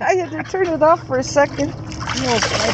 I had to turn it off for a second.